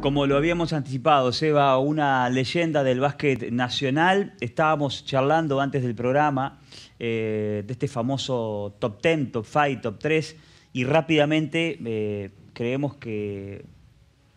Como lo habíamos anticipado, Seba, una leyenda del básquet nacional. Estábamos charlando antes del programa eh, de este famoso top 10, top 5, top 3, y rápidamente eh, creemos que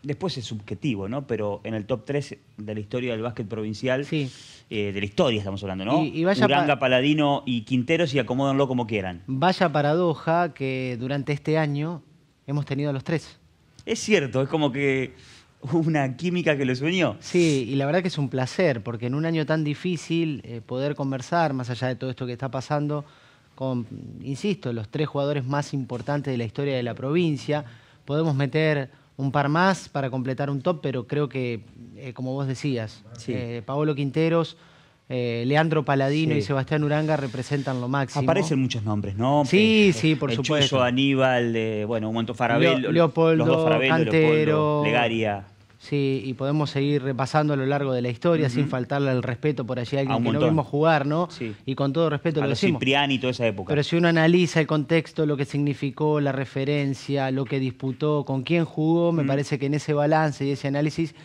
después es subjetivo, ¿no? Pero en el top 3 de la historia del básquet provincial, Sí. eh, de la historia estamos hablando, ¿no? Y- y vaya Uranga, pa- Paladino y Quinteros y acomódanlo como quieran. Vaya paradoja que durante este año hemos tenido a los tres. Es cierto, es como que una química que los unió. Sí, y la verdad que es un placer, porque en un año tan difícil eh, poder conversar, más allá de todo esto que está pasando, con, insisto, los tres jugadores más importantes de la historia de la provincia, podemos meter un par más para completar un top, pero creo que, eh, como vos decías, Sí. eh, Paolo Quinteros, eh, Leandro Paladino Sí. y Sebastián Uranga representan lo máximo. Aparecen muchos nombres, ¿no? Sí, Eh, sí, por el supuesto. Aníbal, eh, bueno, un montón Farabello, Leo- Leopoldo, los dos Farabello, Cantero. Leopoldo, Legaria. Sí, y podemos seguir repasando a lo largo de la historia sin faltarle el respeto por allí a A alguien un que no vimos jugar, ¿no? Sí. Y con todo respeto a lo los decimos. Cipriani y toda esa época. Pero si uno analiza el contexto, lo que significó, la referencia, lo que disputó, con quién jugó, me parece que en ese balance y ese análisis,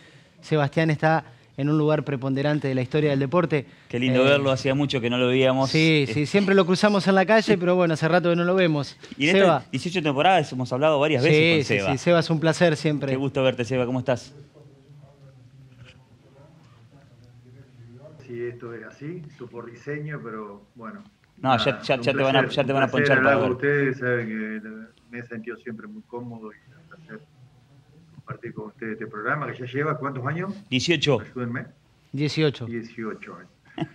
Sebastián está en un lugar preponderante de la historia del deporte. Qué lindo Eh, verlo, hacía mucho que no lo veíamos. Sí, Eh, sí, siempre lo cruzamos en la calle, pero bueno, hace rato que no lo vemos. Y en Seba. estas 18 temporadas hemos hablado varias veces Sí, con sí, Seba. sí, Seba es un placer siempre. Qué gusto verte, Seba, ¿cómo estás? si esto es así, esto por diseño, pero bueno. No, ya- ya- un ya te van a- placer, ya te van a placer ponchar para con ustedes, saben que me he sentido siempre muy cómodo y placer compartir con ustedes este programa que ya lleva, ¿cuántos años? 18. Ayúdenme. 18. 18 años.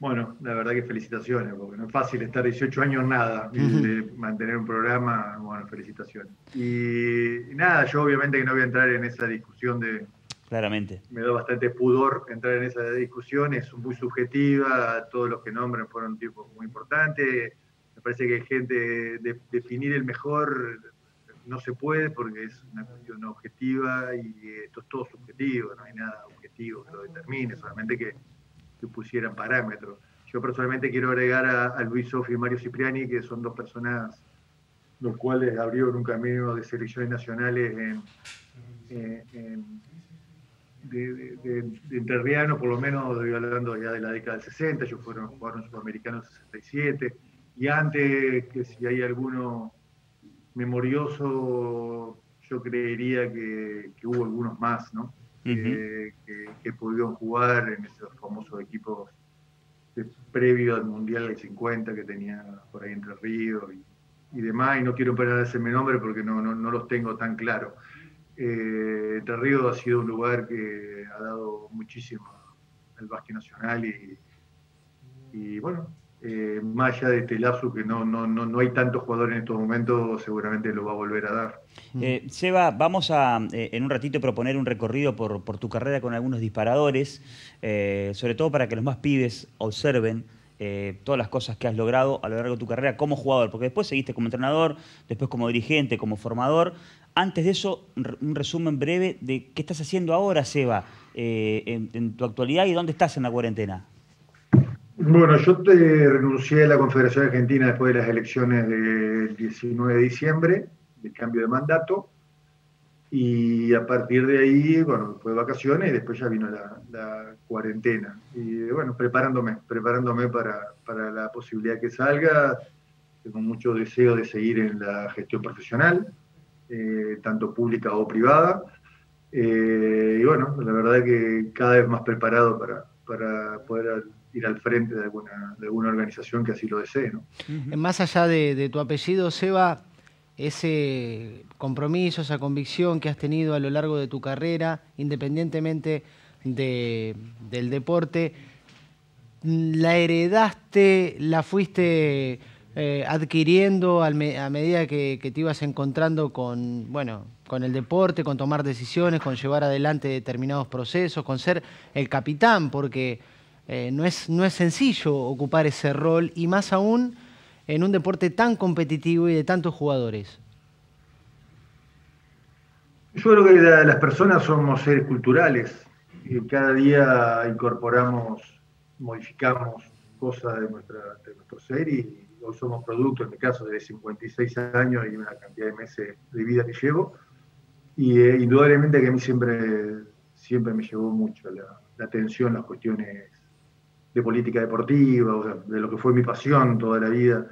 Bueno, la verdad que felicitaciones, porque no es fácil estar 18 años nada, de mantener un programa, bueno, felicitaciones. Y, y nada, yo obviamente que no voy a entrar en esa discusión de, Claramente. me da bastante pudor entrar en esa discusión, es muy subjetiva, todos los que nombren fueron tipos muy importantes, me parece que hay gente, de, definir el mejor no se puede porque es una cuestión objetiva y esto es todo subjetivo, no hay nada objetivo que lo determine, solamente que, pusieran parámetros. Yo personalmente quiero agregar a, Luis Sofi y Mario Cipriani, que son dos personas los cuales abrieron un camino de selecciones nacionales en, en- en- de, por lo menos hablando ya de la década del 60, ellos fueron, jugaron sudamericanos en 67, y antes, que si hay alguno memorioso, yo creería que, que hubo algunos más, ¿no? Que- que, que pudieron jugar en esos famosos equipos de- previo al Mundial del 50 que tenía por ahí Entre Ríos y, y demás, y no quiero a hacerme nombre porque no, no, no los tengo tan claros. Eh, Entre Ríos ha sido un lugar que ha dado muchísimo al básquet nacional y, y bueno, eh, más allá de este lapso que no, no, no, no hay tantos jugadores en estos momentos, seguramente lo va a volver a dar. Eh, Seba, vamos a eh, en un ratito proponer un recorrido por, por tu carrera con algunos disparadores, sobre todo para que los más pibes observen todas las cosas que has logrado a lo largo de tu carrera como jugador, porque después seguiste como entrenador, después como dirigente, como formador. Antes de eso, un re- un resumen breve de qué estás haciendo ahora, Seba, en tu actualidad y dónde estás en la cuarentena. Bueno, yo te renuncié a la Confederación Argentina después de las elecciones del 19 de diciembre, del cambio de mandato, y a partir de ahí, bueno, fue vacaciones y después ya vino la, la cuarentena. Y bueno, preparándome, preparándome para, para la posibilidad que salga, tengo mucho deseo de seguir en la gestión profesional, eh, tanto pública o privada, eh, y bueno, la verdad que cada vez más preparado para, para poder ir al frente de alguna, de alguna organización que así lo desee. ¿no? Más allá de, de tu apellido, Seba, ese compromiso, esa convicción que has tenido a lo largo de tu carrera, independientemente de- del deporte, ¿la heredaste, la fuiste eh, adquiriendo al me- a medida que, que te ibas encontrando con, bueno, con el deporte, con tomar decisiones, con llevar adelante determinados procesos, con ser el capitán? Porque eh, no, es, no es sencillo ocupar ese rol y más aún en un deporte tan competitivo y de tantos jugadores. Yo creo que la- las personas somos seres culturales y cada día incorporamos, modificamos cosas de, nuestra, de nuestro ser y hoy somos producto, en mi caso, de 56 años y una cantidad de meses de vida que llevo. y eh, indudablemente que a mí siempre, siempre me llevó mucho la, atención las cuestiones de política deportiva, de lo que fue mi pasión toda la vida,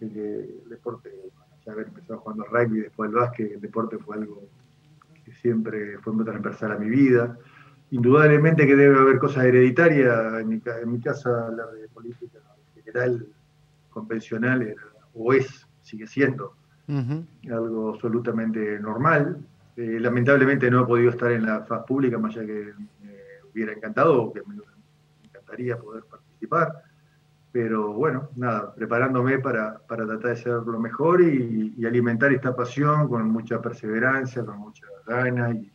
el deporte, ya haber empezado jugando rugby y después el básquet, el deporte fue algo que siempre fue muy transversal a mi vida. Indudablemente que debe haber cosas hereditarias, en mi, en mi casa hablar de política en general convencional o es, sigue siendo, algo absolutamente normal. Eh, lamentablemente no he podido estar en la faz pública, más allá que me hubiera encantado o que me encantaría poder participar. Pero bueno, nada, preparándome para, para tratar de ser lo mejor y, alimentar esta pasión con mucha perseverancia, con mucha gana y,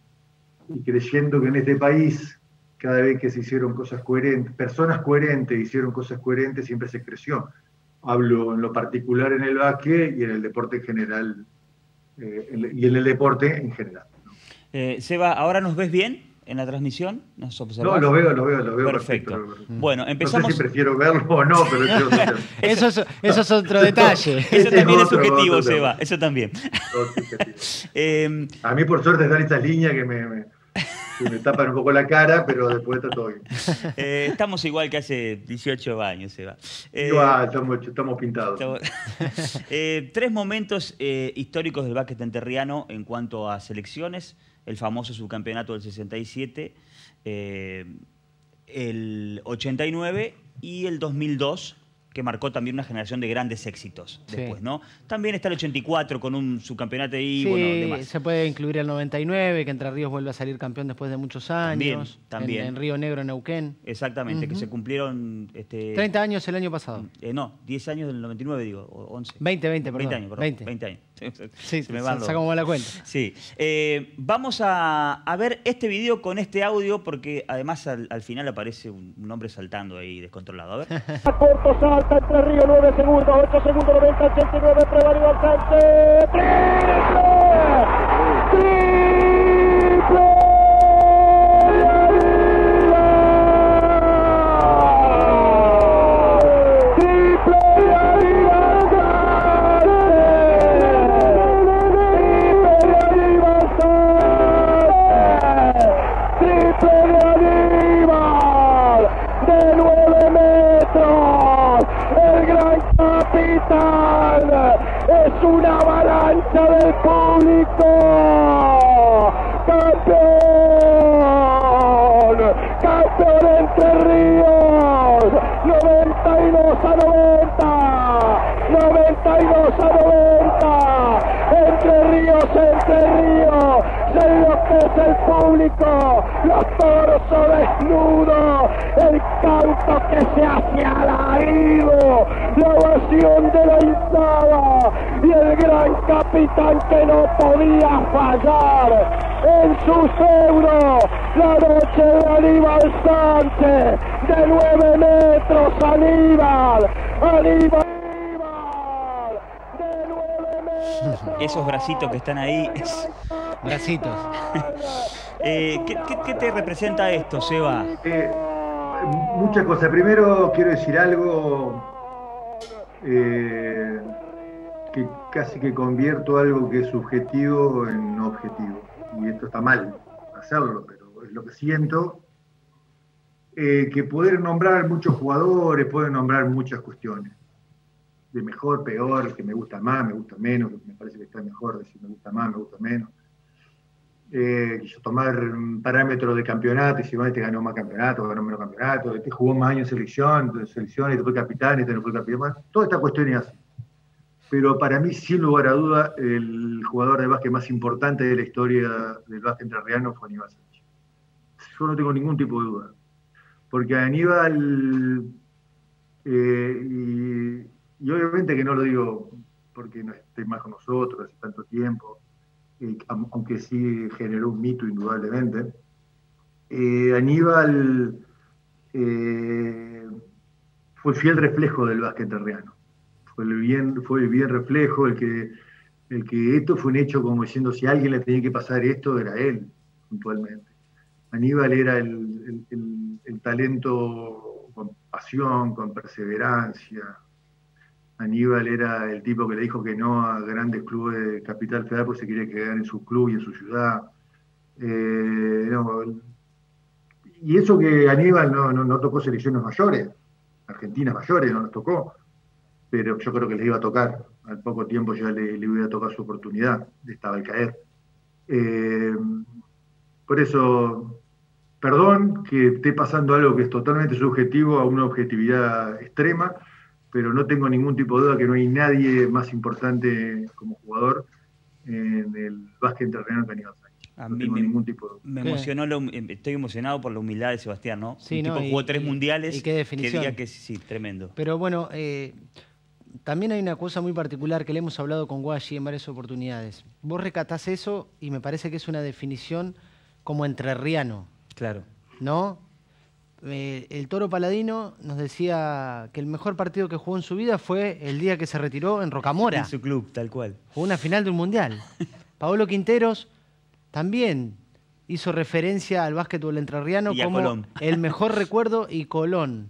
y creyendo que en este país, cada vez que se hicieron cosas coherentes, personas coherentes hicieron cosas coherentes, siempre se creció hablo en lo particular en el básquet y en el deporte en general, eh, y en el deporte en general. Eh, Seba, ¿ahora nos ves bien en la transmisión? ¿Nos no, lo veo, lo veo, lo veo. Perfecto. Bueno, empezamos. No sé si prefiero verlo o no, pero eso, es, eso es otro detalle. eso también es, subjetivo, Seba, eso también. eh, A mí, por suerte, están estas líneas que me me tapan un poco la cara, pero después está todo bien. Eh, estamos igual que hace 18 años, Seba. Eh, igual, estamos, pintados. Eh, tres momentos históricos del básquet enterriano en cuanto a selecciones. El famoso subcampeonato del 67, el 89 y el 2002, que marcó también una generación de grandes éxitos después, ¿no? También está el 84 con un subcampeonato ahí, sí, bueno, demás. se puede incluir el 99, que Entre Ríos vuelve a salir campeón después de muchos años. También, En, Río Negro, en Neuquén. Exactamente, que se cumplieron... Este, 30 años el año pasado. Eh, no, 10 años del 99, digo, 11. 20, 20, perdón. 20 años, perdón. 20, 20 años. Sí, se me va sacamos la cuenta. Sí. Eh, vamos a, a, ver este video con este audio porque además al, al final aparece un, un, hombre saltando ahí descontrolado. A ver. Corto salta entre Río, 9 segundos, 8 segundos, 90, 89, prueba Aníbal Sánchez. ¡Triple! De y el gran capitán que no podía fallar en su euro, la noche de Aníbal Sánchez, de nueve metros Aníbal, Aníbal. Esos bracitos que están ahí. Bracitos. eh, ¿qué, qué, qué, te representa esto, Seba? Eh, muchas cosas. Primero quiero decir algo eh, que casi que convierto algo que es subjetivo en objetivo. Y esto está mal hacerlo, pero es lo que siento. Eh, que poder nombrar muchos jugadores, poder nombrar muchas cuestiones. De mejor, peor, que me gusta más, me gusta menos, que me parece que está mejor, de si me gusta más, me gusta menos. Eh, tomar un parámetro de campeonato, y si te ganó más campeonato, ganó menos campeonato, este jugó más años en selección, en selección, y te fue capitán, y te no fue capitán. toda esta cuestión es así pero para mí, sin lugar a duda, el jugador de básquet más importante de la historia del básquet entrerriano fue Aníbal Sánchez. Yo no tengo ningún tipo de duda. Porque Aníbal, eh, y, obviamente que no lo digo porque no esté más con nosotros hace tanto tiempo, eh, aunque sí generó un mito indudablemente, eh, Aníbal fue fiel reflejo del básquet terreno fue el bien, fue el bien reflejo, el que, el que esto fue un hecho como diciendo si a alguien le tenía que pasar esto, era él, puntualmente. Aníbal era el, el, talento con pasión, con perseverancia, Aníbal era el tipo que le dijo que no a grandes clubes de Capital Federal porque se quería quedar en su club y en su ciudad. Eh, y eso que Aníbal no, no, tocó selecciones mayores, argentinas mayores, no nos tocó, pero yo creo que les iba a tocar. Al poco tiempo ya le, iba a tocar su oportunidad, estaba al caer. Eh, por eso, perdón que esté pasando algo que es totalmente subjetivo a una objetividad extrema, pero no tengo ningún tipo de duda que no hay nadie más importante como jugador en el básquet terreno que Aníbal a mí me, ningún tipo me emocionó, em, estoy emocionado por la humildad de Sebastián, ¿no? Sí, Un tipo jugó tres mundiales. Y qué definición. Que que sí, tremendo. Pero bueno, eh, también hay una cosa muy particular que le hemos hablado con Guashi en varias oportunidades. Vos recatás eso y me parece que es una definición como entrerriano. Claro. ¿No? Eh, el Toro Paladino nos decía que el mejor partido que jugó en su vida fue el día que se retiró en Rocamora. En su club, tal cual. Jugó una final de un mundial. Paolo Quinteros también hizo referencia al básquetbol entrerriano como el mejor recuerdo y Colón.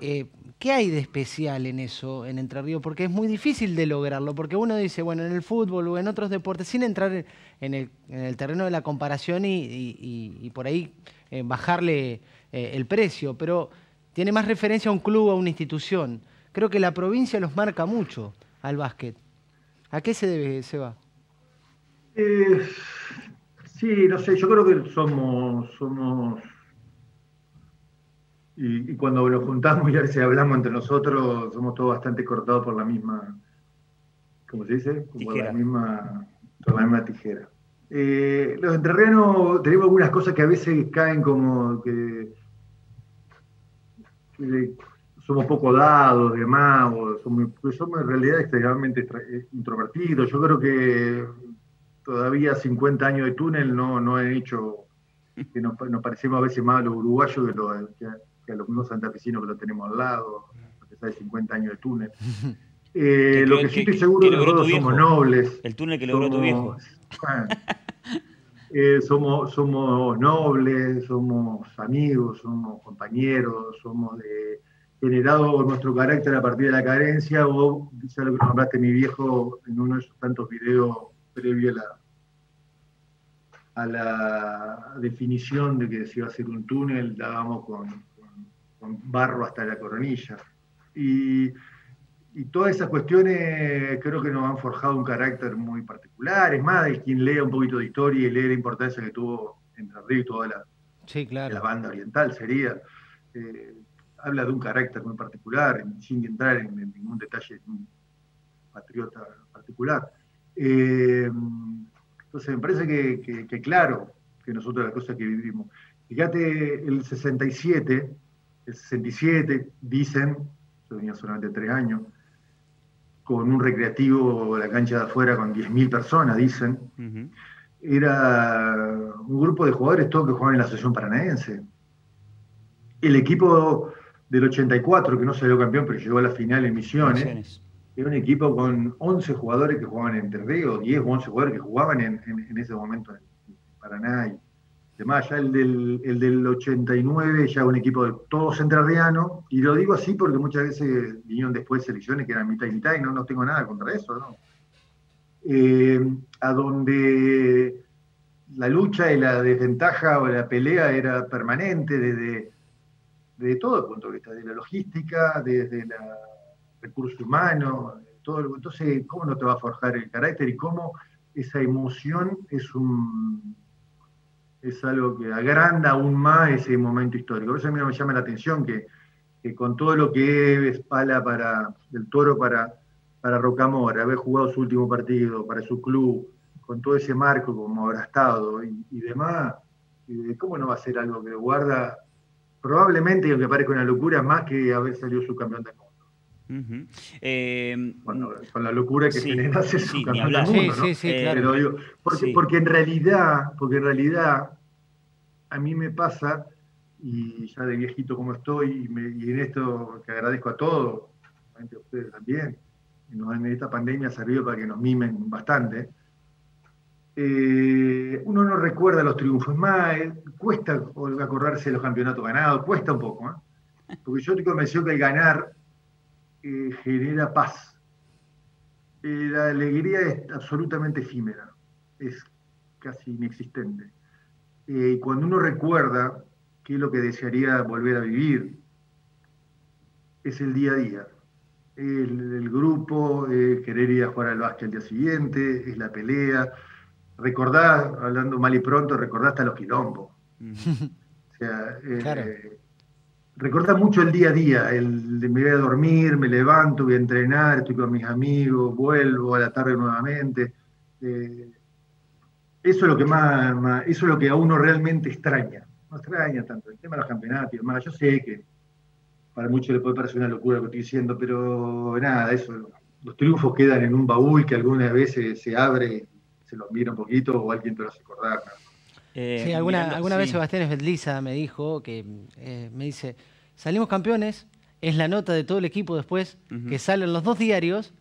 Eh, ¿Qué hay de especial en eso, en Entre Ríos? Porque es muy difícil de lograrlo, porque uno dice, bueno, en el fútbol o en otros deportes, sin entrar en el, terreno de la comparación y, por ahí eh, bajarle eh, el precio, pero tiene más referencia a un club, a una institución. Creo que la provincia los marca mucho al básquet. ¿A qué se debe, Seba? Sí, no sé, yo creo que somos, somos y, cuando nos juntamos y a veces hablamos entre nosotros, somos todos bastante cortados por la misma, ¿cómo se dice? Por la misma, por la misma tijera. Eh, los entrerrianos tenemos algunas cosas que a veces caen como que, somos poco dados, demás, o somos, somos en realidad extremadamente introvertidos. Yo creo que todavía 50 años de túnel no, no han hecho que nos, parecemos a veces más a los uruguayos que, a los mismos santafesinos que lo tenemos al lado, a pesar de 50 años de túnel. Eh, lo que sí estoy seguro es que nosotros somos nobles. El túnel que logró tu viejo. Eh, somos, somos nobles, somos amigos, somos compañeros, somos de, generados nuestro carácter a partir de la carencia, o quizá lo que nombraste mi viejo en uno de esos tantos videos previo a la, a la definición de que se iba a hacer un túnel, dábamos con, barro hasta la coronilla. Y, todas esas cuestiones creo que nos han forjado un carácter muy particular. Es más, de quien lea un poquito de historia y lee la importancia que tuvo Entre Ríos y toda la, la banda oriental, sería. Eh, habla de un carácter muy particular, sin entrar en, en ningún detalle patriota particular. Eh, entonces, me parece que, claro que nosotros las cosas que vivimos. Fíjate, el 67, el 67, dicen, yo tenía solamente tres años, con un recreativo la cancha de afuera con 10.000 personas, dicen. Era un grupo de jugadores todos que jugaban en la Asociación Paranaense. El equipo del 84, que no salió campeón, pero llegó a la final en Misiones era un equipo con 11 jugadores que jugaban en Ríos, 10 o 11 jugadores que jugaban en, ese momento en Paraná y demás. Ya el del, el del 89 ya un equipo de todos entrerrianos, y lo digo así porque muchas veces vinieron después selecciones que eran mitad y mitad y no, no tengo nada contra eso, ¿no? Eh, a donde la lucha y la desventaja o la pelea era permanente desde, desde todo el punto de vista, de la logística, desde la recursos humanos, todo Entonces, ¿cómo no te va a forjar el carácter y cómo esa emoción es un es algo que agranda aún más ese momento histórico? Por eso a mí me llama la atención que, con todo lo que es pala para el toro para, para Rocamora, haber jugado su último partido para su club, con todo ese marco como habrá estado y, demás, ¿cómo no va a ser algo que guarda probablemente, aunque parezca una locura, más que haber salido su campeón Em, bueno, con la locura que sí, hace sí, mundo, ¿no? Sí, sí, claro. porque, en realidad, porque en realidad a mí me pasa, y ya de viejito como estoy, y, en esto que agradezco a todos, a ustedes también, en esta pandemia ha servido para que nos mimen bastante. Eh, uno no recuerda los triunfos, más eh, cuesta acordarse de los campeonatos ganados, cuesta un poco, ¿eh? porque yo estoy convencido que el ganar eh, genera paz. Eh, la alegría es absolutamente efímera, es casi inexistente. Y cuando uno recuerda qué es lo que desearía volver a vivir, es el día a día. El, grupo, querer ir a jugar al básquet al día siguiente, es la pelea. Recordar, hablando mal y pronto, recordar hasta los quilombos. O sea, recuerda mucho el día a día, el de me voy a dormir, me levanto, voy a entrenar, estoy con mis amigos, vuelvo a la tarde nuevamente. Eh, eso es lo que más, eso es lo que a uno realmente extraña. No extraña tanto el tema de los campeonatos más. Yo sé que para muchos le puede parecer una locura lo que estoy diciendo, pero nada, eso, los triunfos quedan en un baúl que algunas veces se abre, se los mira un poquito o alguien te lo hace acordar. Eh, sí, alguna, alguna vez Sebastián Esbetliza me dijo que eh, me dice, salimos campeones, es la nota de todo el equipo después, que salen los dos diarios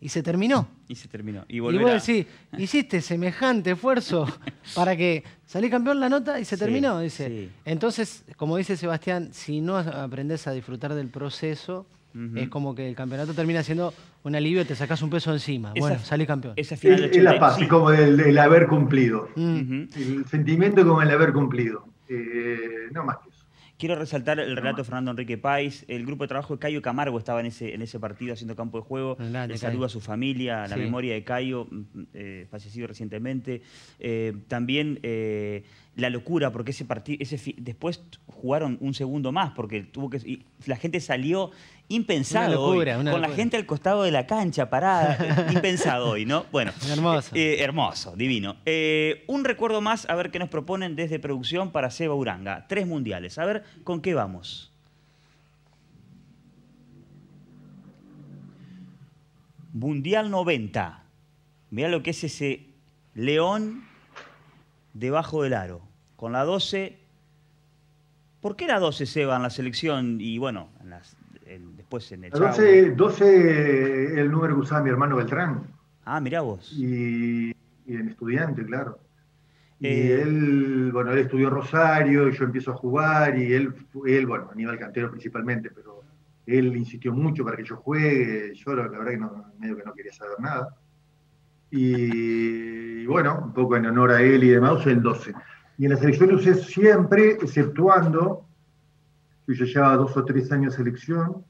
y se terminó. Y se terminó. Y, vos decís, hiciste semejante esfuerzo para que salí campeón la nota y se terminó. Dice. Entonces, como dice Sebastián, si no aprendes a disfrutar del proceso, es como que el campeonato termina siendo un alivio y te sacas un peso encima. bueno, salís campeón. es, la paz, como el, haber cumplido. Mm. El sentimiento como el haber cumplido. Eh, no más que eso. Quiero resaltar el relato de Fernando Enrique Páez. El grupo de trabajo de Cayo Camargo estaba en ese, en ese partido haciendo campo de juego. Le saludo a su familia, a la memoria de Cayo, mm, eh, fallecido recientemente. Eh, también la locura, porque ese partido, ese después jugaron un segundo más, porque tuvo que. la gente salió impensado hoy, con la gente al costado de la cancha parada, impensado hoy, ¿no? Bueno, hermoso, eh, hermoso, divino. Eh, un recuerdo más, a ver qué nos proponen desde producción para Seba Uranga. Tres mundiales, a ver con qué vamos. Mundial 90. Mira lo que es ese león debajo del aro. Con la 12. ¿Por qué la 12 Seba en la selección y bueno, en las después en el 12, 12 el número que usaba mi hermano Beltrán. Ah, mirá vos. Y, y en estudiante, claro. Y eh, él, bueno, él estudió Rosario, y yo empiezo a jugar, y él, él bueno, Aníbal Cantero principalmente, pero él insistió mucho para que yo juegue, yo la verdad que no, medio que no quería saber nada. Y, bueno, un poco en honor a él y demás, el 12. Y en la selección usé siempre, exceptuando yo llevaba dos o tres años de selección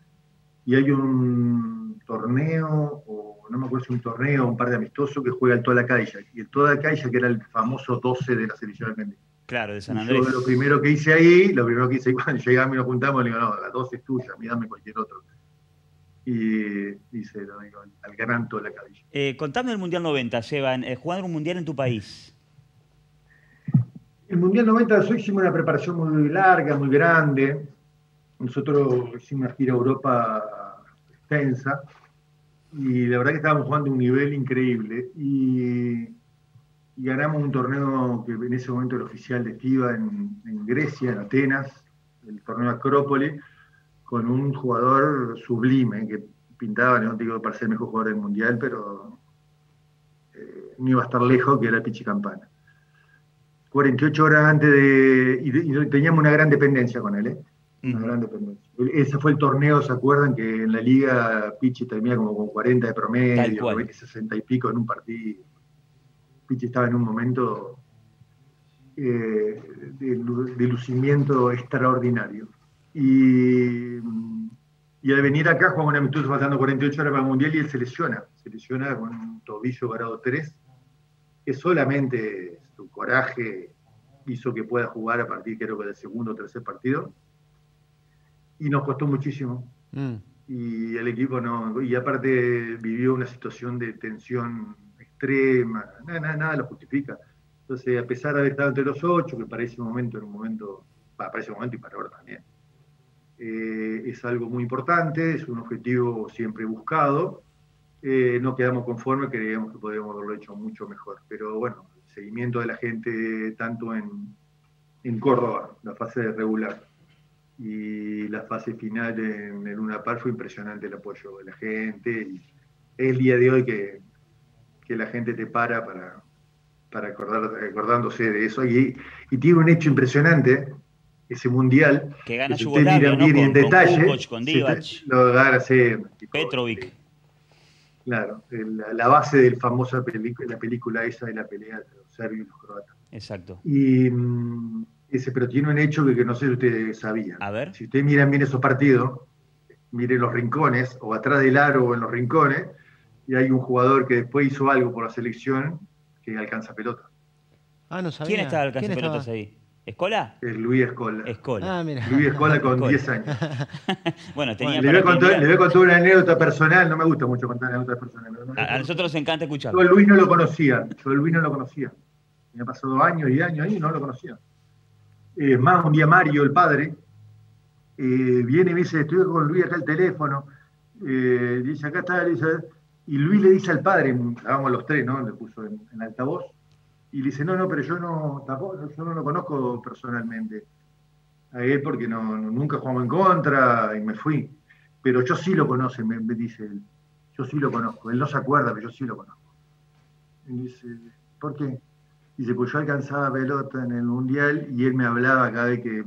y hay un torneo, o no me acuerdo si un torneo, un par de amistosos que juega el Toda Caixa. Y el Toda Caixa, que era el famoso 12 de la selección argentina. Claro, de San Andrés. Yo lo primero que hice ahí, lo primero que hice cuando llegamos y nos juntamos, le digo, no, la 12 es tuya, dame cualquier otro. Y dice, lo digo, al gran Toda Caixa. Eh, contame el Mundial 90, Seba, eh, jugando un Mundial en tu país. El Mundial 90 hicimos una preparación muy larga, muy grande. Nosotros hicimos una gira Europa extensa y la verdad que estábamos jugando un nivel increíble y, ganamos un torneo que en ese momento era oficial de Estiva en, Grecia, en Atenas, el torneo Acrópolis, con un jugador sublime que pintaba, no digo para ser el mejor jugador del mundial, pero eh, no iba a estar lejos, que era Pichi Campana. 48 horas antes de. y teníamos una gran dependencia con él, ¿eh? Ese fue el torneo, ¿se acuerdan? Que en la liga Pichi termina como con 40 de promedio, 60 y pico en un partido. Pichi estaba en un momento eh, de, lucimiento extraordinario. Y, al venir acá, Juan una amistoso faltando 48 horas para el Mundial y él se lesiona. Se lesiona con un tobillo grado 3, que solamente su coraje hizo que pueda jugar a partir, creo que del segundo o tercer partido y nos costó muchísimo. Mm. Y el equipo no, y aparte vivió una situación de tensión extrema, nada, nada, lo justifica. Entonces, a pesar de haber estado entre los ocho, que para ese momento era un momento, para ese momento y para ahora también, eh, es algo muy importante, es un objetivo siempre buscado. Eh, no quedamos conformes, creíamos que podríamos haberlo hecho mucho mejor. Pero bueno, el seguimiento de la gente, tanto en, en Córdoba, la fase regular, y la fase final en el Luna Par fue impresionante el apoyo de la gente. Y es el día de hoy que, que la gente te para para, para acordar, acordándose de eso. Y, y tiene un hecho impresionante. ese mundial. Que gana Yugoslavia, ustedes miran ¿no? bien en Con- con detalle. Kukoc, con Divac. usted- Lo gana, sí, Petrovic. Claro, el- la, la base del famosa película, la película esa de la pelea entre los serbios y los croatas. Exacto. Y mm, ese, pero tiene un hecho que, que no sé si ustedes sabían. A ver. Si ustedes miran bien esos partidos, miren los rincones, o atrás del aro o en los rincones, y hay un jugador que después hizo algo por la selección que alcanza pelota. Ah, no sabía. ¿Quién está al alcance ¿Quién pelotas estaba? ahí? ¿Escola? Es Luis Escola. Escola. Ah, mira. Luis Escola con Escola. 10 años. bueno, tenía Le voy, contar, le voy a contar una anécdota personal, no me gusta mucho contar anécdotas personales. no- A, a nosotros nos encanta Yo a escucharlo. Luis no lo conocía, yo a Luis no lo conocía. Me ha pasado años y años ahí y no lo conocía. Es más, un día Mario, el padre, eh, viene y me dice, estoy con Luis acá el teléfono, eh, dice, acá está, dice, y Luis le dice al padre, estábamos los tres, ¿no? Le puso en, altavoz, y le dice, no, no, pero yo no, tampoco, no lo conozco personalmente a él porque no- nunca jugamos en contra y me fui. Pero yo sí lo conoce, me, me dice él. Yo sí lo conozco. Él no se acuerda, pero yo sí lo conozco. Y dice, ¿por qué? Dice, pues yo alcanzaba pelota en el mundial y él me hablaba cada vez que,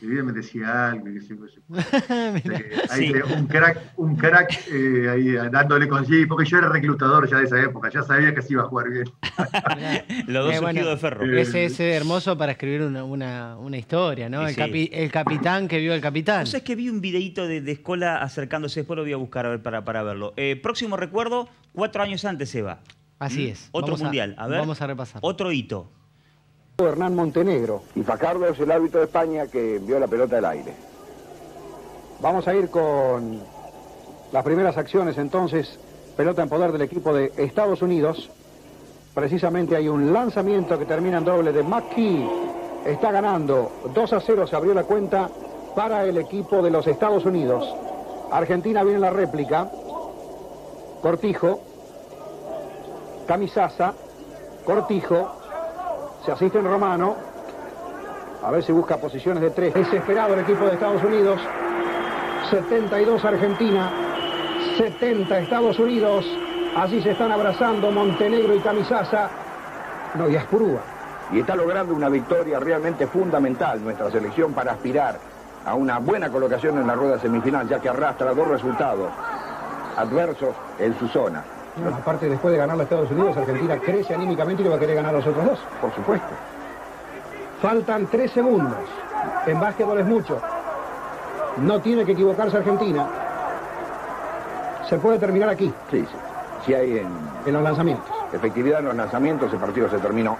me decía algo. y que sé. Eh, ahí Sí. un crack, un crack eh, ahí dándole con sí, porque yo era reclutador ya de esa época, ya sabía que se iba a jugar bien. Los dos Eh, bueno, de ferro. eh, Ese es hermoso para escribir una, una- una historia, ¿no? El, sí. capi- el capitán que vio al capitán. ¿Vos sabés que vi un videito de, de Escola acercándose? Después lo voy a buscar a ver para, para verlo. Eh, próximo recuerdo, cuatro años antes, Eva. Así es. Otro Vamos mundial. A ver. Vamos a repasar. Otro hito. Hernán Montenegro. Y Facardo es el árbitro de España que envió la pelota al aire. Vamos a ir con las primeras acciones entonces. Pelota en poder del equipo de Estados Unidos. Precisamente hay un lanzamiento que termina en doble de McKee. Está ganando 2 a 0, se abrió la cuenta para el equipo de los Estados Unidos. Argentina viene en la réplica. Cortijo. Camisaza. Cortijo. Se asiste en Romano. A ver si busca posiciones de tres. Desesperado el equipo de Estados Unidos. 72 Argentina. 70 Estados Unidos. Allí se están abrazando Montenegro y Camisaza. No, y Aspurúa. Y está logrando una victoria realmente fundamental nuestra selección para aspirar a una buena colocación en la rueda semifinal, ya que arrastra dos resultados adversos en su zona. No, aparte, después de ganar a Estados Unidos, Argentina crece anímicamente y le va a querer ganar a los otros dos. Por supuesto. Faltan tres segundos. En básquetbol es mucho. No tiene que equivocarse Argentina. Se puede terminar aquí, Sí, sí. Si hay en en los lanzamientos. efectividad en los lanzamientos, el partido se terminó.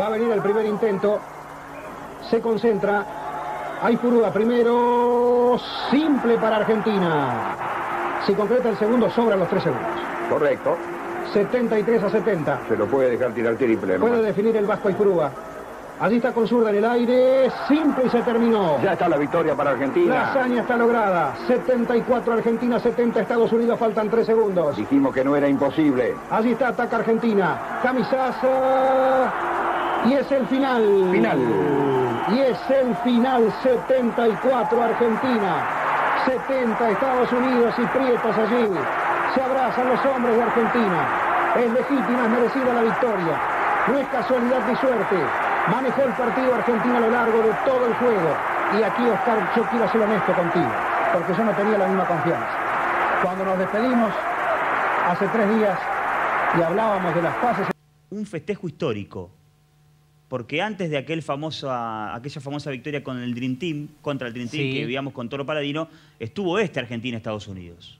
Va a venir el primer intento. Se concentra. Hay Furuda primero. Simple para Argentina. Si concreta el segundo, sobran los tres segundos. Correcto. 73 a 70. Se lo puede dejar tirar triple. nomás. Puede definir el Vasco Aipurúa. Allí está con zurda en el aire. Simple y se terminó. Ya está la victoria para La Argentina. hazaña está lograda. 74 Argentina, 70 Estados Unidos. Faltan tres segundos. Dijimos que no era imposible. Allí está, ataca Argentina. Camisaza. Y es el final. Final. Y es el final. 74 Argentina. 70 Estados Unidos y Prietos allí. Se abrazan los hombres de Argentina. Es legítima, es merecida la victoria. No es casualidad ni suerte. Manejó el partido Argentina a lo largo de todo el juego. Y aquí, Oscar, yo quiero ser honesto contigo, porque yo no tenía la misma confianza. Cuando nos despedimos hace tres días y hablábamos de las pases Un festejo histórico. Porque antes de aquel famoso, aquella famosa victoria con el Dream Team, contra el Dream Team Sí. que vivíamos con Toro Paladino, estuvo este Argentina-Estados Unidos.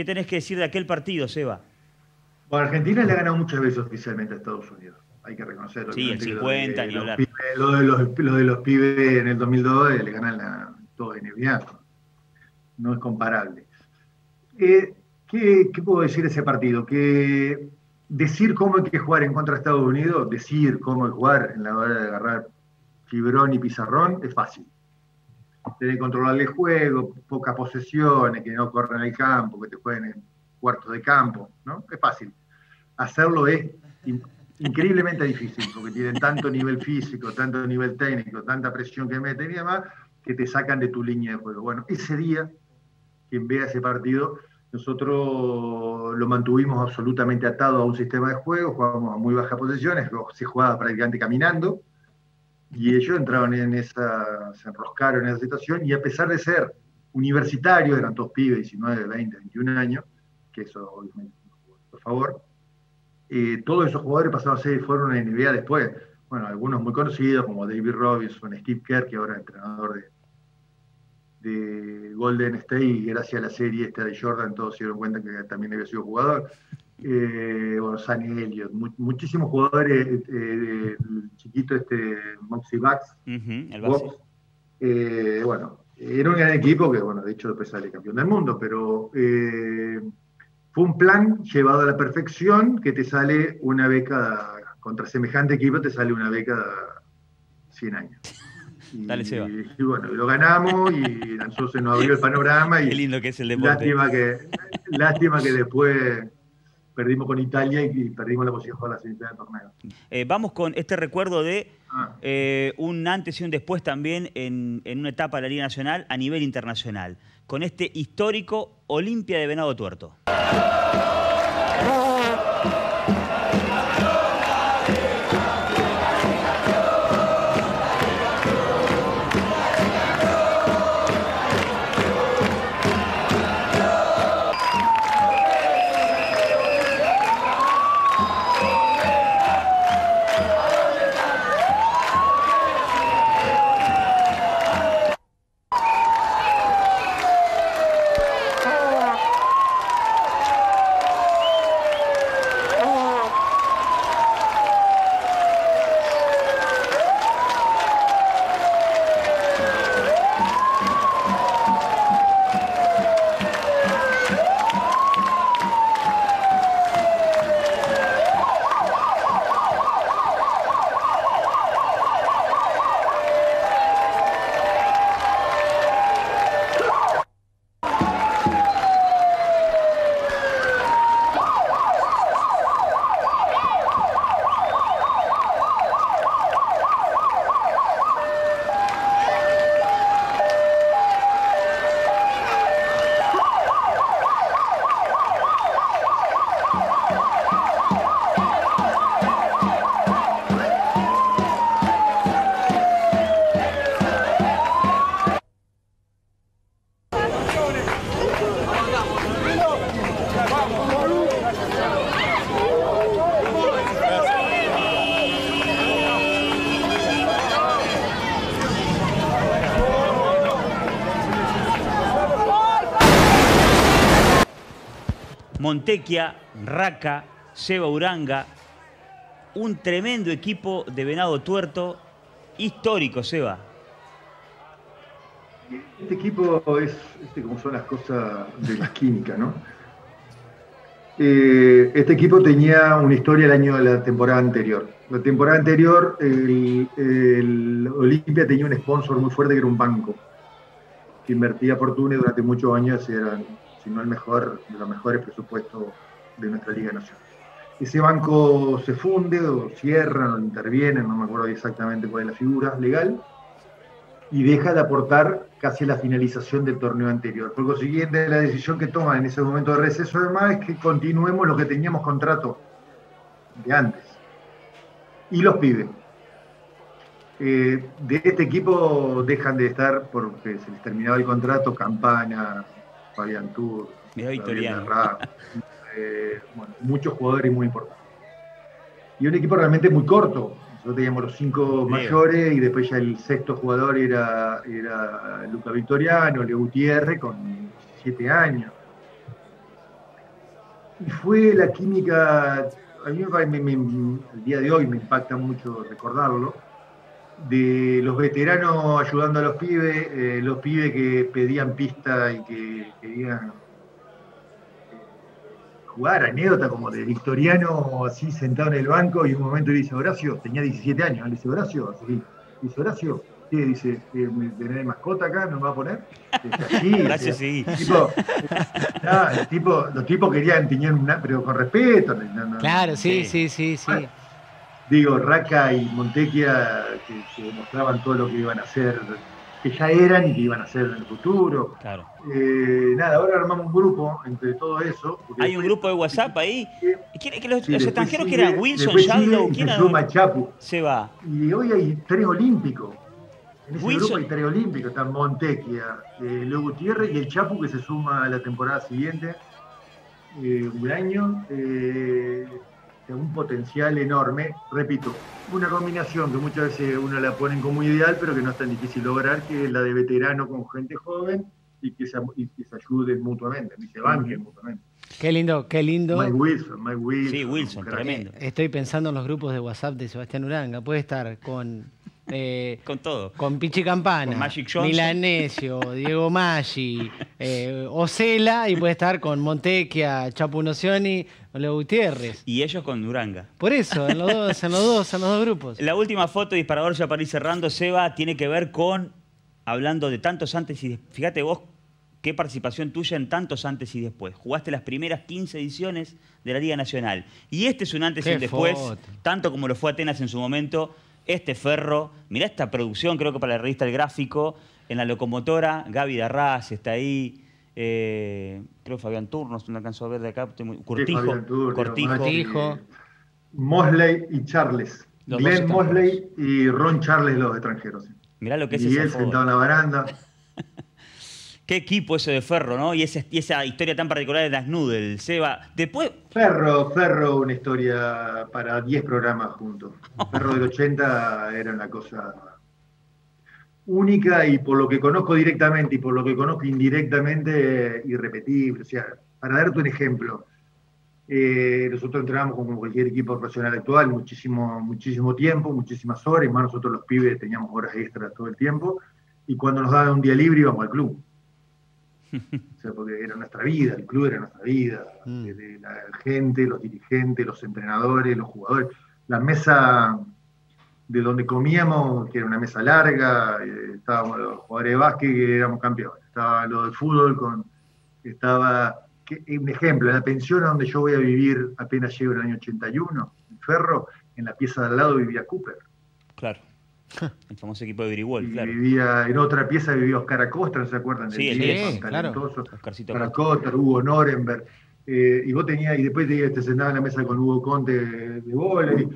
¿Qué tenés que decir de aquel partido, Seba? Bueno, Argentina le ha ganado muchas veces oficialmente a Estados Unidos. Hay que reconocerlo. Sí, que 50, lo de ni los hablar. pibes- Lo de, los, lo de los pibes en el 2002 eh, le ganan la, todo NBA. No es comparable. Eh, ¿qué, qué puedo decir de ese partido? Que decir cómo hay que jugar en contra de Estados Unidos, decir cómo hay que jugar en la hora de agarrar fibrón y pizarrón, es fácil. Tener que controlar el juego, pocas posesiones, que no corran el campo, que te jueguen en cuartos de campo, ¿no? Es fácil. Hacerlo es in- increíblemente difícil, porque tienen tanto nivel físico, tanto nivel técnico, tanta presión que meten y demás, que te sacan de tu línea de juego. Bueno, ese día, quien vea ese partido, nosotros lo mantuvimos absolutamente atado a un sistema de juego, jugábamos a muy bajas posiciones, se jugaba prácticamente caminando, Y ellos entraron en esa, se enroscaron en esa situación y a pesar de ser universitarios, eran todos pibes, 19, 20, 21 años, que eso, por favor, eh, todos esos jugadores pasaron a ser, fueron a NBA después. Bueno, algunos muy conocidos como David Robinson, Steve Kerr, que ahora es entrenador de, de Golden State, y gracias a la serie esta de Jordan todos se dieron cuenta que también había sido jugador. Eh, bueno, San Elliott, muchísimos jugadores, eh, el chiquito este Moxie Bucks, eh, bueno, era un gran equipo que, bueno, de hecho después sale campeón del mundo, pero fue un plan llevado a la perfección que te sale una beca, contra semejante equipo te sale una beca 100 años. Y, Dale, Seba. Y, bueno, lo ganamos y entonces se nos abrió el panorama. Y Qué lindo que es el deporte. Lástima que, lástima que después perdimos con Italia y perdimos la de jugar la semifinal del torneo. Eh, vamos con este recuerdo de ah. eh, un antes y un después también en, en, una etapa de la Liga Nacional a nivel internacional, con este histórico Olimpia de Venado Tuerto. Montequia, Raca, Seba Uranga, un tremendo equipo de Venado Tuerto, histórico, Seba. Este equipo es, este, como son las cosas de las químicas, ¿no? Eh, este equipo tenía una historia el año de la temporada anterior. La temporada anterior, el, Olimpia tenía un sponsor muy fuerte que era un banco, que invertía fortuna durante muchos años eran sino el mejor, de los mejores presupuestos de nuestra Liga Nacional. Ese banco se funde o cierra o interviene, no me acuerdo exactamente cuál es la figura legal, y deja de aportar casi la finalización del torneo anterior. Por consiguiente, la decisión que toman en ese momento de receso además es que continuemos lo que teníamos contrato de antes. Y los pibes. Eh, de este equipo dejan de estar porque se les terminaba el contrato, Campana, Fabián Tour, eh, muchos jugadores muy importantes. Y un equipo realmente muy corto. Nosotros teníamos los cinco mayores y después ya el sexto jugador era, era Luca Victoriano, Leo Gutiérrez, con 17 años. Y fue la química, a mí el día de hoy me impacta mucho recordarlo, de los veteranos ayudando a los pibes, eh, los pibes que pedían pista y que querían eh, jugar, anécdota como de Victoriano así sentado en el banco y un momento le dice, Horacio, tenía 17 años, le dice, Horacio, así, dice, Horacio, ¿qué? Dice, ¿tenés mascota acá? ¿Me va a poner? sí, Gracias, sí. tipo, los tipos querían tener una, pero con respeto. claro, sí, sí, sí, sí digo, Raca y Montequia, que, demostraban todo lo que iban a hacer que ya eran y que iban a ser en el futuro. Claro. Eh, nada, ahora armamos un grupo entre todo eso. Hay un grupo de WhatsApp ahí. ¿Quién- que los, sí, los extranjeros que sigue- eran Wilson, y ¿quién se era? Chapu. Se va. Y hoy hay tres olímpicos. En ese Wilson. grupo hay tres olímpicos. Están Montequia, eh, Leo Gutiérrez y el Chapu que se suma a la temporada siguiente. Eh, un año. eh, un potencial enorme. Repito, una combinación que muchas veces uno la ponen como ideal, pero que no es tan difícil lograr, que es la de veterano con gente joven y que se, y que se ayuden mutuamente, y se banquen mutuamente. Qué lindo, qué lindo. Mike Wilson, Mike Wilson. Sí, Wilson, tremendo. Estoy pensando en los grupos de WhatsApp de Sebastián Uranga. Puede estar con eh, Con todo. con Pichi Campana, Con Magic Johnson. Milanesio, Diego Maggi, eh, Ocela y puede estar con Montequia, Chapu Nocioni, Leo Gutiérrez. Y ellos con Duranga. Por eso, en los dos, en los dos, en los dos grupos. La última foto, disparador ya para ir cerrando, Seba, tiene que ver con, hablando de tantos antes y después. Fíjate vos qué participación tuya en tantos antes y después. Jugaste las primeras 15 ediciones de la Liga Nacional. Y este es un antes y un después, foto. tanto como lo fue Atenas en su momento. Este ferro, mirá esta producción, creo que para la revista El Gráfico, en la locomotora, Gaby Darraz está ahí. eh, creo que Fabián Turnos, no alcanzó a ver de acá. estoy muy- Cortijo, Cortijo. Mosley y Charles. Los Glenn Mosley y Ron Charles, los extranjeros. Mirá lo que es y esa él foto. sentado en la baranda. Qué equipo ese de Ferro, ¿no? Y, esa historia tan particular de Das Noodle, Seba. Después, Ferro, Ferro, una historia para 10 programas juntos. Ferro del 80 era una cosa única y por lo que conozco directamente y por lo que conozco indirectamente, irrepetible. O sea, para darte un ejemplo, eh, nosotros entrenamos como cualquier equipo profesional actual muchísimo, muchísimo tiempo, muchísimas horas, y más nosotros los pibes teníamos horas extras todo el tiempo, y cuando nos daban un día libre íbamos al club. O sea, porque era nuestra vida, el club era nuestra vida, Mm. desde la gente, los dirigentes, los entrenadores, los jugadores. La mesa de donde comíamos, que era una mesa larga, eh, estábamos los jugadores de básquet, que éramos campeones, estaba lo del fútbol, con, estaba, que- un ejemplo, la pensión a donde yo voy a vivir apenas llego el año 81, en Ferro, en la pieza de al lado vivía Cooper. claro. El famoso equipo de Grigol, Y claro. vivía, en otra pieza vivía Oscar Acosta, ¿no se acuerdan? Sí, el viejo, claro. talentoso. Oscarcito Oscar Acosta. Acosta, Hugo Norenberg. eh, y vos tenías, y después te, te sentabas en la mesa con Hugo Conte de, de vóley,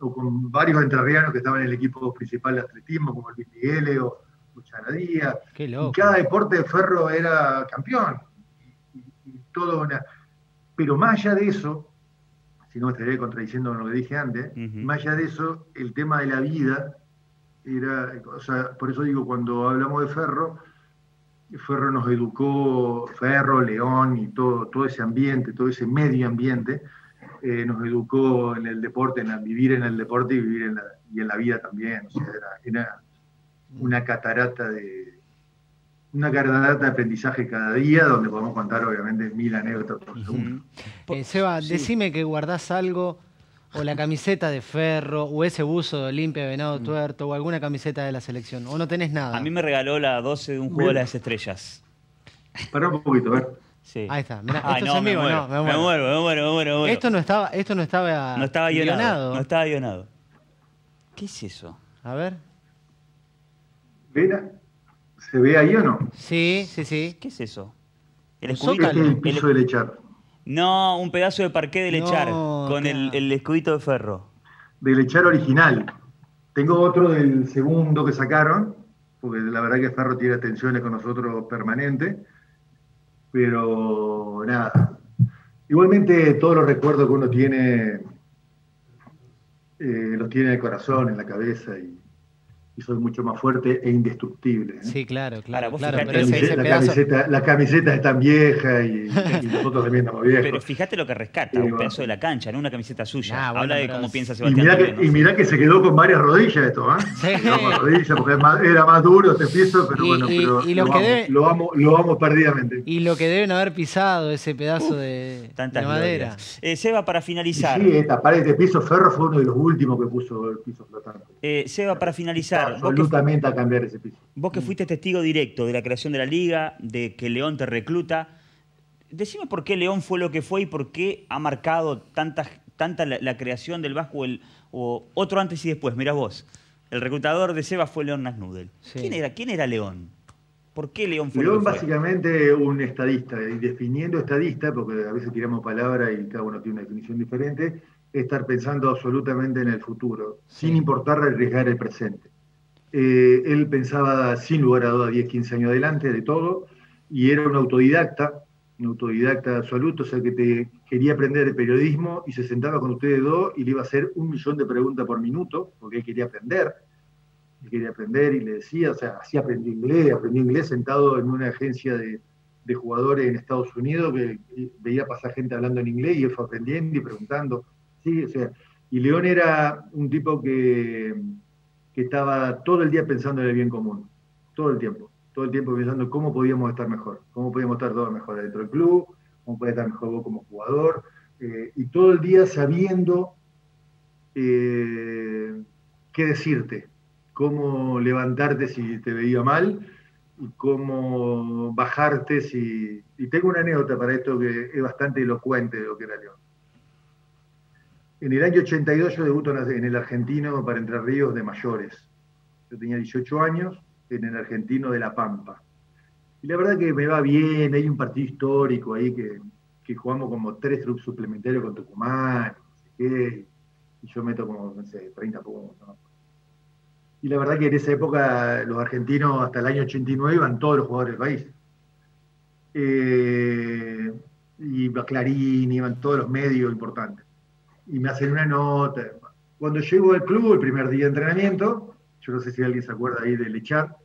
o con varios entrerrianos que estaban en el equipo principal de atletismo, como Luis Miguel o o Charadía. Qué Y cada deporte de ferro era campeón. Y, y- y todo una... Pero más allá de eso, si no me estaría contradiciendo lo que dije antes, más allá de eso, el tema de la vida era, o sea, por eso digo, cuando hablamos de Ferro, Ferro nos educó, Ferro, León y todo, todo ese ambiente, todo ese medio ambiente, eh, nos educó en el deporte, en la- vivir en el deporte y vivir en la, y en la vida también. O sea, era, era una catarata de una catarata de aprendizaje cada día, donde podemos contar obviamente mil anécdotas por segundo. Eh, Seba, Sí. decime que guardás algo, o la camiseta de ferro, o ese buzo de Olimpia Venado Tuerto, o alguna camiseta de la selección, o no tenés nada. Mm. A mí me regaló la 12 de un juego de las estrellas. Pará un poquito, a ver. Sí. Ahí está, mirá, Ay, esto no, es me amigo, muero, no, me me muero. me muero, me muero, me muero. Esto no estaba, esto no estaba, No estaba guionado. guionado. No estaba guionado. ¿Qué es eso? A ver. ¿Ven? ¿Se ve ahí o no? Sí, sí, sí. ¿Qué es eso? El escudito. Es el el- piso de lechar. No, un pedazo de parqué de No, lechar con el, escudito de ferro. De lechar original. Tengo otro del segundo que sacaron, porque la verdad que Ferro tiene atenciones con nosotros permanente. Pero nada. Igualmente todos los recuerdos que uno tiene, eh, los tiene en el corazón, en la cabeza, y, y soy mucho más fuerte e indestructible. ¿eh? Sí, claro, claro, vos claro. Pero ese, ese la, pedazo. camiseta, la camiseta es tan vieja y, y nosotros también estamos viejos. Pero fíjate lo que rescata, un pedazo de la cancha, no una camiseta suya. Ah, bueno, Habla de cómo es- piensa y Sebastián. mirá, que, también, y mirá que se quedó con varias rodillas esto, ¿eh? Sí. Se quedó con rodillas porque era más duro este piso, pero Y- bueno, y- pero y lo lo, que amo, debe- lo, amo, lo amo perdidamente. Y lo que deben haber pisado ese pedazo de, Tantas de madera. Eh, Seba, para Y finalizar. sí, esta pared de piso ferro fue uno de los últimos que puso el piso flotante. eh, Seba, para finalizar. Absolutamente a cambiar ese piso. vos que fuiste testigo directo de la creación de la liga, de que León te recluta, decime por qué León fue lo que fue y por qué ha marcado tanta, tanta la, la creación del Vasco el- o otro antes y después. Mirá vos. El reclutador de Seba fue León Nasnudel. Sí. ¿Quién, era, ¿Quién era León? ¿Por qué León fue León lo que fue? básicamente un estadista, y definiendo estadista, porque a veces tiramos palabras y cada uno tiene una definición diferente, es estar pensando absolutamente en el futuro, Sí. sin importar arriesgar el presente. Eh, él pensaba sin lugar a duda 10, 15 años adelante de todo, y era un autodidacta, un autodidacta absoluto, o sea que te quería aprender de periodismo y se sentaba con ustedes dos y le iba a hacer un millón de preguntas por minuto, porque él quería aprender él quería aprender y le decía, o sea, así aprendió inglés, aprendió inglés sentado en una agencia de, de jugadores en Estados Unidos, que que veía pasar gente hablando en inglés y él fue aprendiendo y preguntando. Sí, o sea, y León era un tipo que, que estaba todo el día pensando en el bien común, todo el tiempo, todo el tiempo pensando cómo podíamos estar mejor, cómo podíamos estar todos mejor dentro del club, cómo podía estar mejor vos como jugador, eh, y todo el día sabiendo eh, qué decirte, cómo levantarte si te veía mal y cómo bajarte si... Y tengo una anécdota para esto que es bastante elocuente de lo que era León. En el año 82 yo debuto en el Argentino para Entre Ríos de mayores. Yo tenía 18 años en el Argentino de La Pampa. Y la verdad que me va bien, hay un partido histórico ahí que, jugamos como tres trupes suplementarios con Tucumán, no sé qué, y yo meto como, no sé, 30 puntos. Y la verdad que en esa época los argentinos hasta el año 89 iban todos los jugadores del país. Eh, iba Clarín, iban todos los medios importantes. Y me hacen una nota. Cuando llego al club, el primer día de entrenamiento, yo no sé si alguien se acuerda ahí del echar,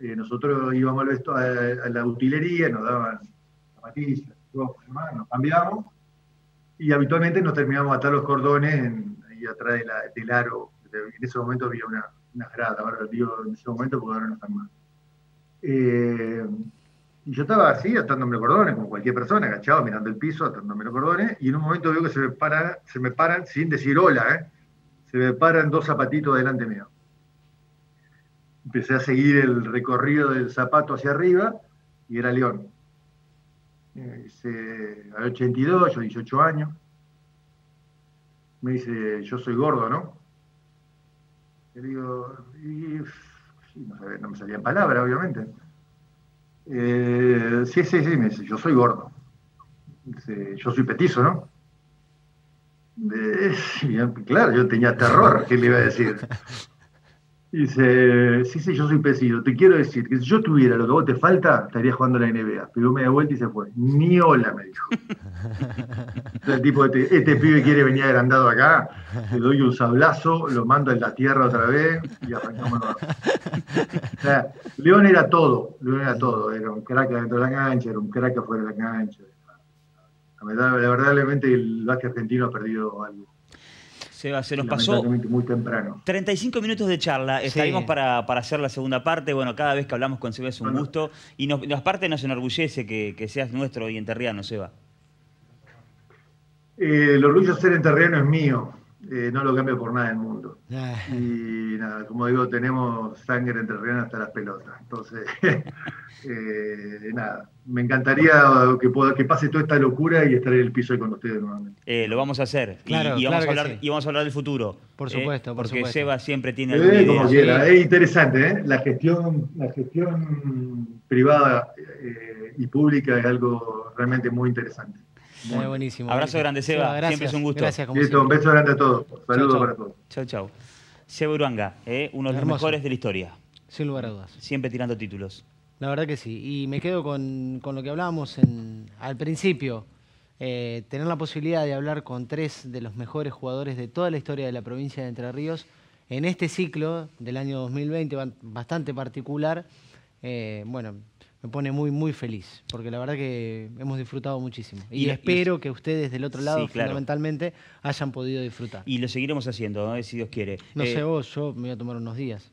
eh, nosotros íbamos a, a la utilería, nos daban zapatillas, nos cambiamos, y habitualmente nos terminábamos de atar los cordones en- ahí atrás de del aro. En ese momento había una, una grada, ahora digo en ese momento porque ahora no están más. Eh, y yo estaba así, atándome los cordones, como cualquier persona, agachado, mirando el piso, atándome los cordones, y en un momento veo que se me, para, se me paran, sin decir hola, ¿eh? se me paran dos zapatitos delante mío. Empecé a seguir el recorrido del zapato hacia arriba, y era León. Dice, al 82, yo 18 años. Me dice, yo soy gordo, ¿no? Le digo, y, sí, no, no me salían palabras, obviamente. Eh, sí, sí, sí, me dice, yo soy gordo. Dice, yo soy petizo, ¿no? Eh, claro, yo tenía terror, ¿qué le iba a decir? Dice, sí, sí, yo soy petizo. Te quiero decir que si yo tuviera lo que vos te falta, estaría jugando la NBA. Pegó media vuelta y se fue. Ni hola, me dijo. El tipo, este, este pibe quiere venir agrandado acá, le doy un sablazo, lo mando en la tierra otra vez y arrancamos. O sea, León era todo, León era todo, era un crack dentro de la cancha, era un crack afuera de la cancha. La verdad, la verdad, realmente el básquet argentino ha perdido algo. Seba, se nos pasó muy temprano. 35 minutos de charla. Sí. Estaremos para, para hacer la segunda parte. Bueno, cada vez que hablamos con Seba es un Bueno. gusto. Y nos, nos parte nos enorgullece que, que seas nuestro y enterriano, Seba. Eh, el orgullo de ser enterriano es mío, eh, no lo cambio por nada del mundo. Ah, Y nada, como digo, tenemos sangre enterriana hasta las pelotas. Entonces, eh, nada, me encantaría que, pueda, que pase toda esta locura y estar en el piso ahí con ustedes nuevamente. Eh, lo vamos a hacer. Y- Claro, y, vamos claro a hablar, sí. y vamos a hablar del futuro. Por ¿eh? supuesto, por Porque supuesto. Seba siempre tiene Eh, como idea. quiera, es interesante, ¿eh? La gestión, la gestión privada eh, y pública es algo realmente muy interesante. Eh, buenísimo. Abrazo buenísimo. grande, Seba. gracias, Siempre es un gusto. Gracias, como Listo, un beso grande a todos. Saludos chau. para todos. Chau, chau. Seba Uruanga, eh, uno de los Hermoso. mejores de la historia. Sin lugar a dudas. Siempre tirando títulos. La verdad que sí. Y me quedo con, con lo que hablábamos en- al principio. Eh, tener la posibilidad de hablar con tres de los mejores jugadores de toda la historia de la provincia de Entre Ríos en este ciclo del año 2020, ba- bastante particular, eh, bueno, me pone muy, muy feliz, porque la verdad que hemos disfrutado muchísimo. Y, Y- y- espero que ustedes del otro lado, Sí, claro. fundamentalmente, hayan podido disfrutar. Y lo seguiremos haciendo, eh, si Dios quiere. No Eh, sé vos, yo me voy a tomar unos días.